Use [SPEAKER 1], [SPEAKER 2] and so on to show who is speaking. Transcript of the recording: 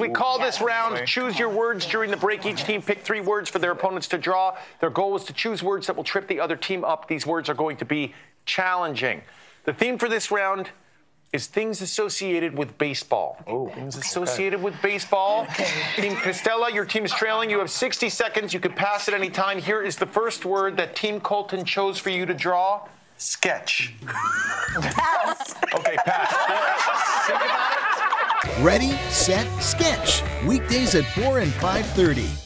[SPEAKER 1] We call this round Choose Your Words. During the break, each team picked three words for their opponents to draw. Their goal was to choose words that will trip the other team up. These words are going to be challenging. The theme for this round is things associated with baseball. Oh, things associated with baseball. Team Cristela, your team is trailing. You have 60 seconds. You could pass at any time. Here is the first word that Team Colton chose for you to draw. Sketch.
[SPEAKER 2] Pass.
[SPEAKER 1] Okay, pass.
[SPEAKER 3] Ready, set, sketch. Weekdays at 4 and 5:30.